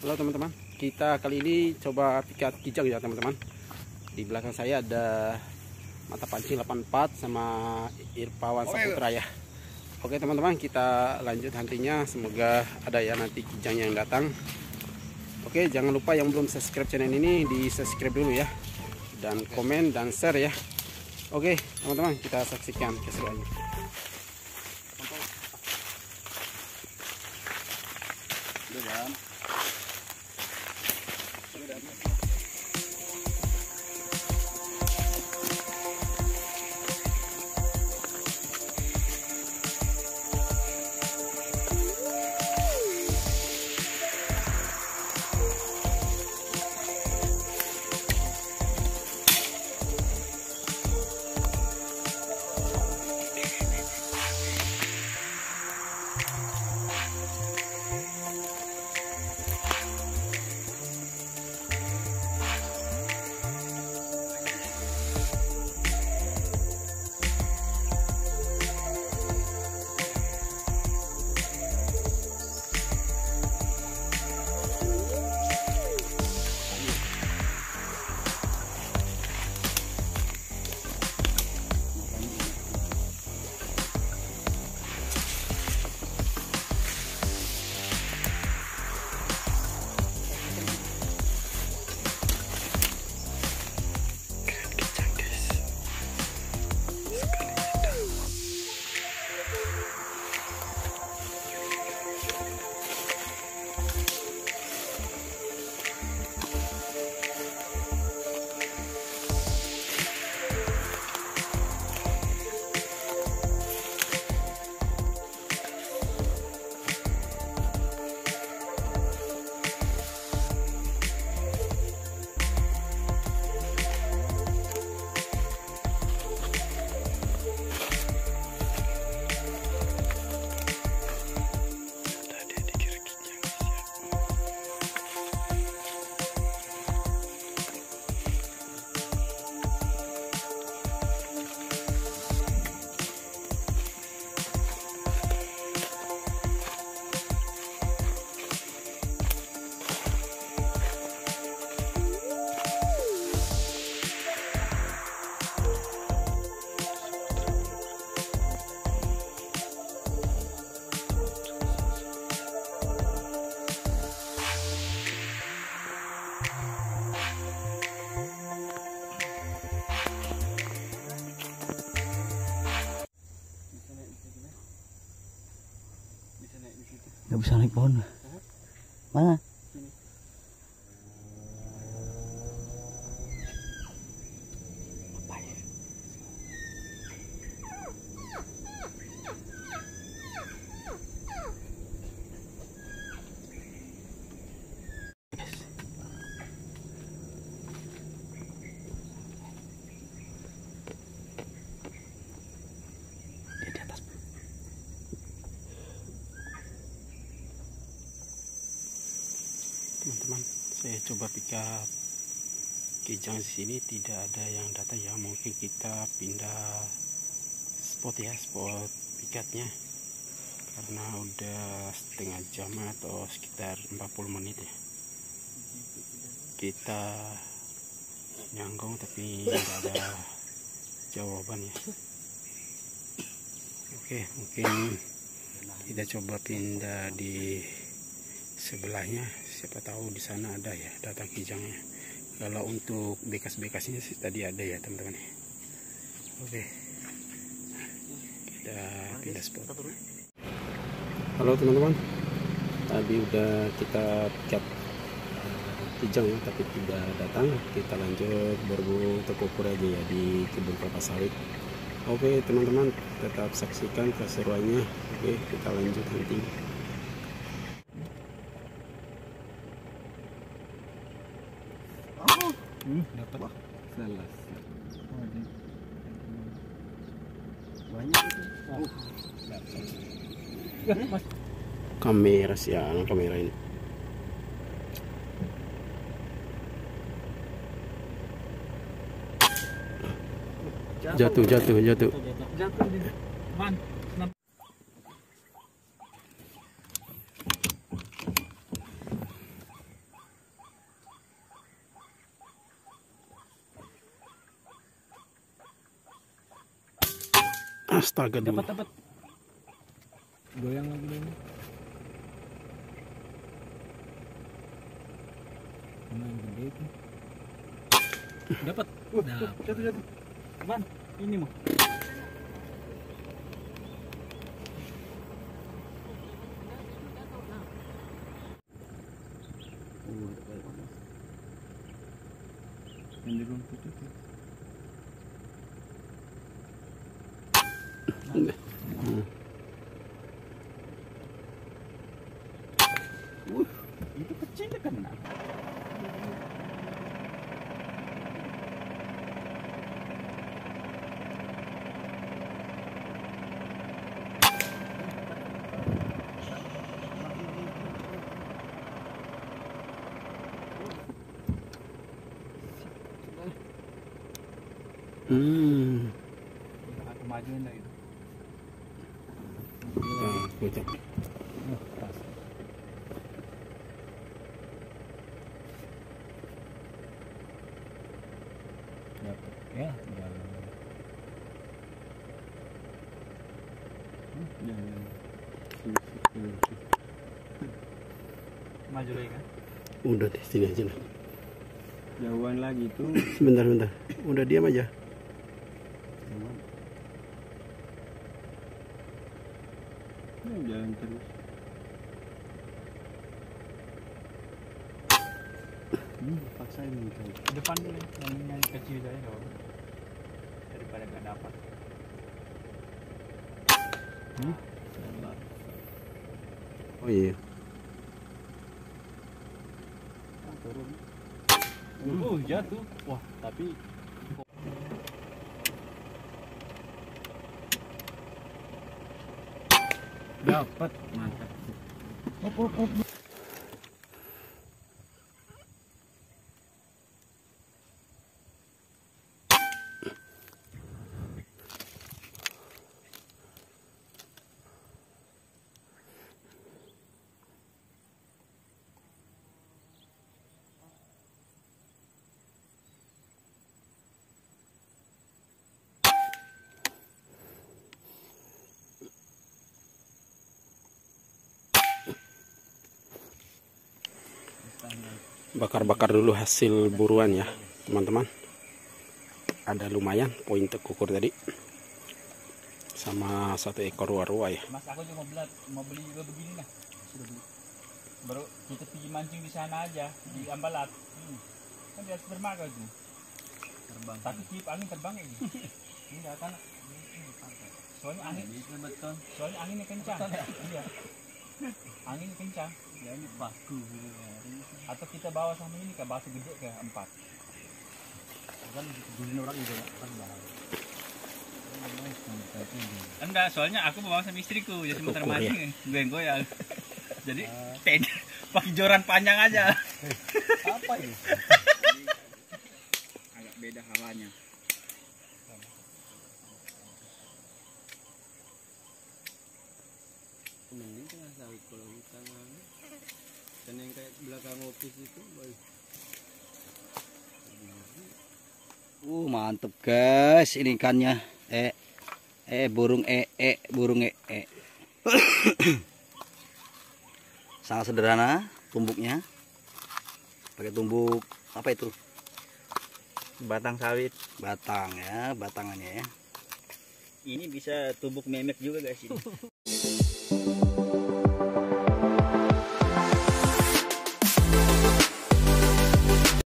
Halo teman-teman, kita kali ini coba pikat kijang ya teman-teman. Di belakang saya ada mata pancing 84 sama Irpawan Saputra ya. Oke teman-teman, kita lanjut hantinya. Semoga ada ya nanti kijang yang datang. Oke, jangan lupa yang belum subscribe channel ini di subscribe dulu ya. Dan komen dan share ya. Oke teman-teman, kita saksikan keseruannya. Nggak bisa naik pohon. Mana? Teman-teman. Saya coba pikat kijang di sini tidak ada yang data ya. Mungkin kita pindah spot ya spot pikatnya. Karena udah setengah jam atau sekitar 40 menit ya. Kita nyanggong tapi nggak ada jawaban ya. Oke mungkin kita coba pindah di sebelahnya siapa tahu di sana ada ya data kijangnya. Kalau untuk bekas-bekasnya sih tadi ada ya teman-teman. Oke. Kita pindah spot. Halo teman-teman. Tadi udah kita pikat eh, kijang ya tapi tidak datang. Kita lanjut berburu toko aja ya di kebun kelapa sawit. Oke teman-teman tetap saksikan keseruannya. Oke kita lanjut nanti dapat salah. Banyak itu. kamera sih ya kamera ini jatuh jatuh jatuh Jatuh di man. Astaga dulu. Dapat dapat. Goyang lagi ini. Mana yang gede itu? Dapat. Dapat. Jatuh jatuh. Man, ini mah. Mana? Yang di rumput itu. Itu kecil kan? Hmm. Aku majuin lagi. Nah, bocok. Oh, Ya, jalan. Maju lagi kan? Udah di sini aja lah. Jauhan lagi tuh. Sebentar, sebentar. Udah diam aja. Jalan terus. Hmm, paksa ini kayak. Depan dulu yang yang kecil aja nggak apa-apa. Daripada nggak dapat. Hmm? Oh iya. turun. Uh, jatuh. Wah, tapi dapat mantap. Bakar-bakar dulu hasil buruan ya, teman-teman. Ada lumayan poin tekukur tadi. Sama satu ekor warua ya. Mas aku juga mau beli, mau beli juga begini nah. Sudah beli. Baru kita pergi mancing di sana aja di Ambalat. Hmm. Kan di atas dermaga itu. Terbang. Tapi tip angin terbang ya. Enggak kan. Soalnya angin betul. Soalnya anginnya kencang. Iya. Angin kencang. Ya ini baku Atau kita bawa sama ini ke batu gede ke empat. Kan dulu orang juga kan barang. Enggak, soalnya aku bawa sama istriku, jadi sebentar Ukur, ya? mancing, goyang-goyang. jadi ten pakai joran panjang aja. Apa ini? Agak beda hawanya. Mending tengah sawit kalau hutan Dan yang kayak itu. Uh, mantep guys, ini ikannya. Eh, eh burung eh, eh burung eh, eh. Sangat sederhana tumbuknya. Pakai tumbuk apa itu? Batang sawit. Batang ya, batangannya ya. Ini bisa tumbuk memek juga guys ini.